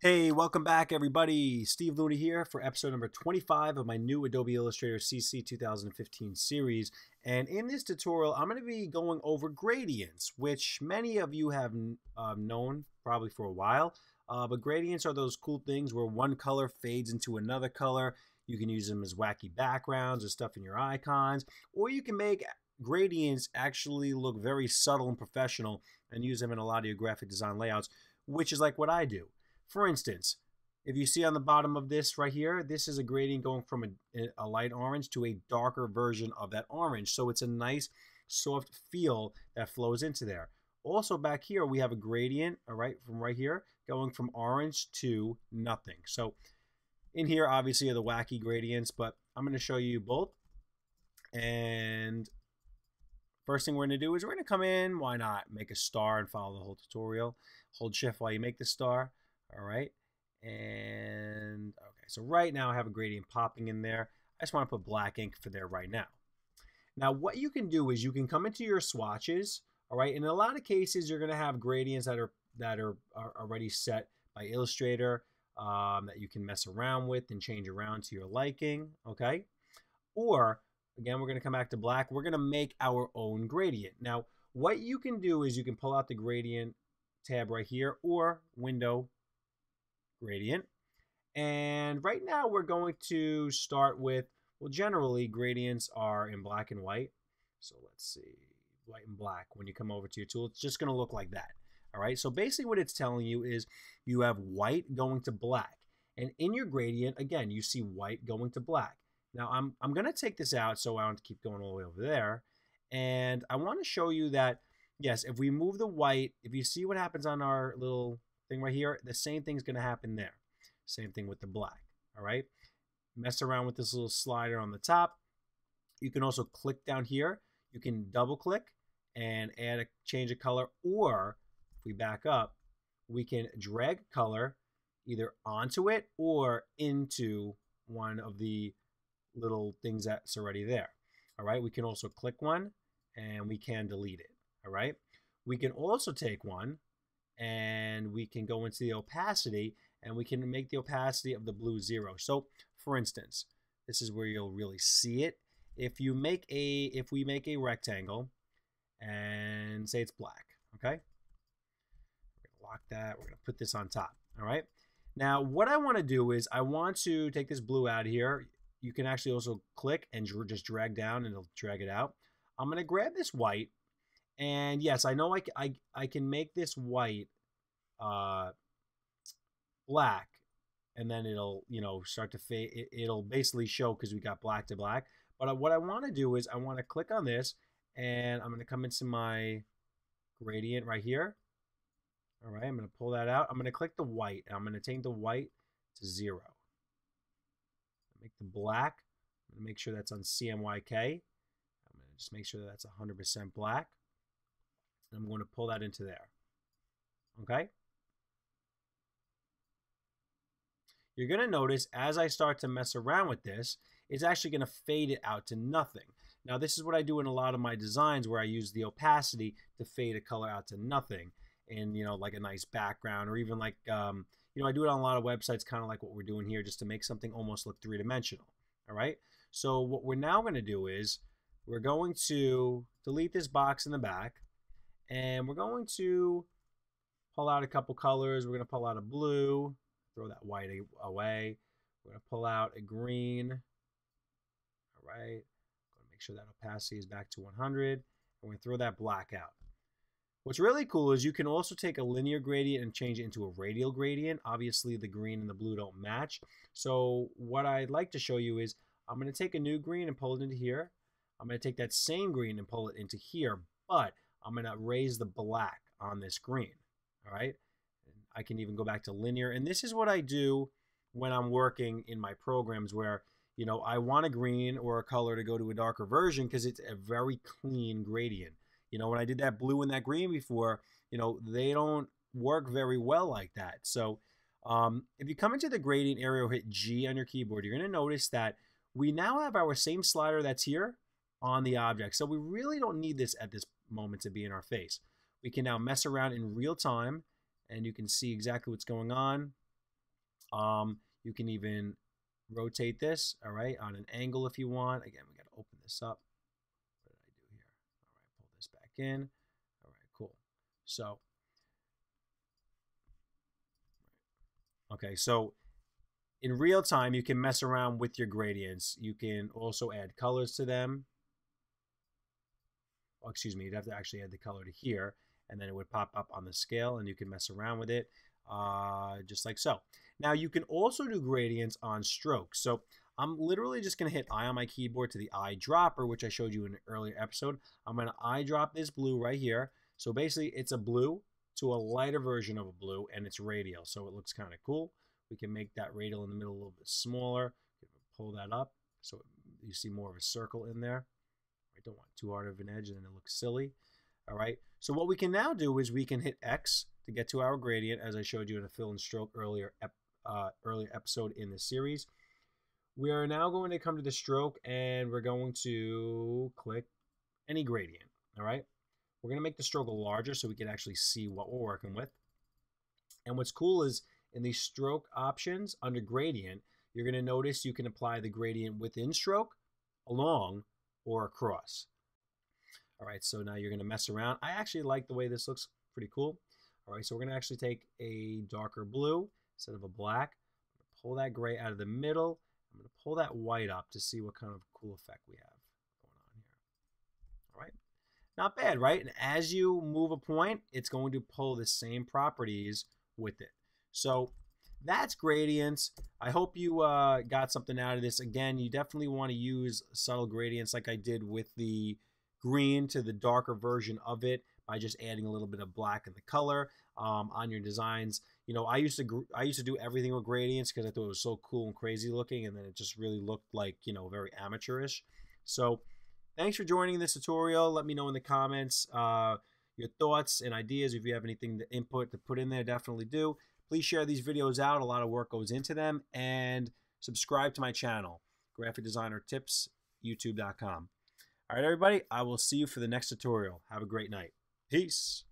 Hey, welcome back, everybody. Steve Looney here for episode number 25 of my new Adobe Illustrator CC 2015 series. And in this tutorial, I'm going to be going over gradients, which many of you have uh, known probably for a while. Uh, but gradients are those cool things where one color fades into another color. You can use them as wacky backgrounds or stuff in your icons, or you can make gradients actually look very subtle and professional and use them in a lot of your graphic design layouts, which is like what I do. For instance, if you see on the bottom of this right here, this is a gradient going from a, a, light orange to a darker version of that orange. So it's a nice soft feel that flows into there. Also back here, we have a gradient, all right, from right here, going from orange to nothing. So in here, obviously, are the wacky gradients, but I'm going to show you both. And first thing we're going to do is we're going to come in, why not, make a star and follow the whole tutorial. Hold shift while you make the star. All right. And okay, so right now I have a gradient popping in there. I just want to put black ink for there right now. Now what you can do is you can come into your swatches, all right? In a lot of cases, you're going to have gradients that are that are, are already set by Illustrator um, that you can mess around with and change around to your liking, okay? Or again, we're going to come back to black. We're going to make our own gradient. Now, what you can do is you can pull out the gradient tab right here or window gradient. And right now we're going to start with, well, generally gradients are in black and white. So let's see, white and black. When you come over to your tool, it's just going to look like that. All right, so basically what it's telling you is you have white going to black. And in your gradient, again, you see white going to black. Now I'm, I'm going to take this out so I don't keep going all the way over there. And I want to show you that, yes, if we move the white, if you see what happens on our little thing right here, the same thing's going to happen there. Same thing with the black, all right? Mess around with this little slider on the top. You can also click down here. You can double click and add a change of color, or if we back up, we can drag color either onto it or into one of the little things that's already there. All right, we can also click one and we can delete it. All right, we can also take one and we can go into the opacity and we can make the opacity of the blue zero. So for instance, this is where you'll really see it. If you make a, if we make a rectangle and say it's black, okay? Lock that, we're gonna put this on top, all right? Now what I wanna do is I want to take this blue out here. You can actually also click and just drag down and it'll drag it out. I'm gonna grab this white and yes, I know I, I, I can make this white uh, black and then it'll, you know, start to fade. It, will basically show because we got black to black. But what I want to do is I want to click on this and I'm going to come into my gradient right here. All right, I'm going to pull that out. I'm going to click the white. I'm going to take the white to zero. Make the black. I'm going to make sure that's on CMYK. I'm going to just make sure that's 100% black. I'm going to pull that into there. Okay? You're going to notice as I start to mess around with this, it's actually going to fade it out to nothing. Now, this is what I do in a lot of my designs where I use the opacity to fade a color out to nothing and you know, like a nice background or even like, um, you know, I do it on a lot of websites, kind of like what we're doing here, just to make something almost look three-dimensional. All right? So what we're now going to do is we're going to delete this box in the back and we're going to pull out a couple colors. We're going to pull out a blue, throw that white away. We're going to pull out a green. All right. Going to make sure that opacity is back to 100. And We're going to throw that black out. What's really cool is you can also take a linear gradient and change it into a radial gradient. Obviously, the green and the blue don't match. So what I'd like to show you is I'm going to take a new green and pull it into here. I'm going to take that same green and pull it into here, but I'm going to raise the black on this green. All right. I can even go back to linear. And this is what I do when I'm working in my programs where, you know, I want a green or a color to go to a darker version because it's a very clean gradient. You know, when I did that blue and that green before, you know, they don't work very well like that. So um, if you come into the gradient area or hit G on your keyboard, you're going to notice that we now have our same slider that's here on the object. So we really don't need this at this moment to be in our face. We can now mess around in real time and you can see exactly what's going on. Um, you can even rotate this, all right, on an angle if you want. Again, we got to open this up. What did I do here? All right, pull this back in. All right, cool. So, okay, so in real time, you can mess around with your gradients. You can also add colors to them. Oh, excuse me, you'd have to actually add the color to here, and then it would pop up on the scale, and you can mess around with it uh, just like so. Now, you can also do gradients on strokes. So I'm literally just going to hit I on my keyboard to the eyedropper, which I showed you in an earlier episode. I'm going to eyedrop this blue right here. So basically, it's a blue to a lighter version of a blue, and it's radial, so it looks kind of cool. We can make that radial in the middle a little bit smaller. Pull that up so you see more of a circle in there. Don't want too hard of an edge and then it looks silly. All right. So what we can now do is we can hit X to get to our gradient, as I showed you in a fill and stroke earlier ep uh, earlier episode in the series. We are now going to come to the stroke and we're going to click any gradient. All right. We're going to make the stroke larger so we can actually see what we're working with. And what's cool is in the stroke options under gradient, you're going to notice you can apply the gradient within stroke, along, or across. All right, so now you're going to mess around. I actually like the way this looks pretty cool. All right, so we're going to actually take a darker blue instead of a black. pull that gray out of the middle. I'm going to pull that white up to see what kind of cool effect we have going on here. All right, not bad, right? And as you move a point, it's going to pull the same properties with it. So that's gradients. I hope you uh, got something out of this. Again, you definitely want to use subtle gradients like I did with the green to the darker version of it by just adding a little bit of black in the color um, on your designs. You know, I used to I used to do everything with gradients because I thought it was so cool and crazy looking, and then it just really looked like you know very amateurish. So, thanks for joining this tutorial. Let me know in the comments uh, your thoughts and ideas. If you have anything to input to put in there, definitely do. Please share these videos out. A lot of work goes into them. And subscribe to my channel, Graphic Designer Tips, youtube.com. All right, everybody, I will see you for the next tutorial. Have a great night. Peace.